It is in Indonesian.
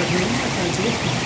Kalau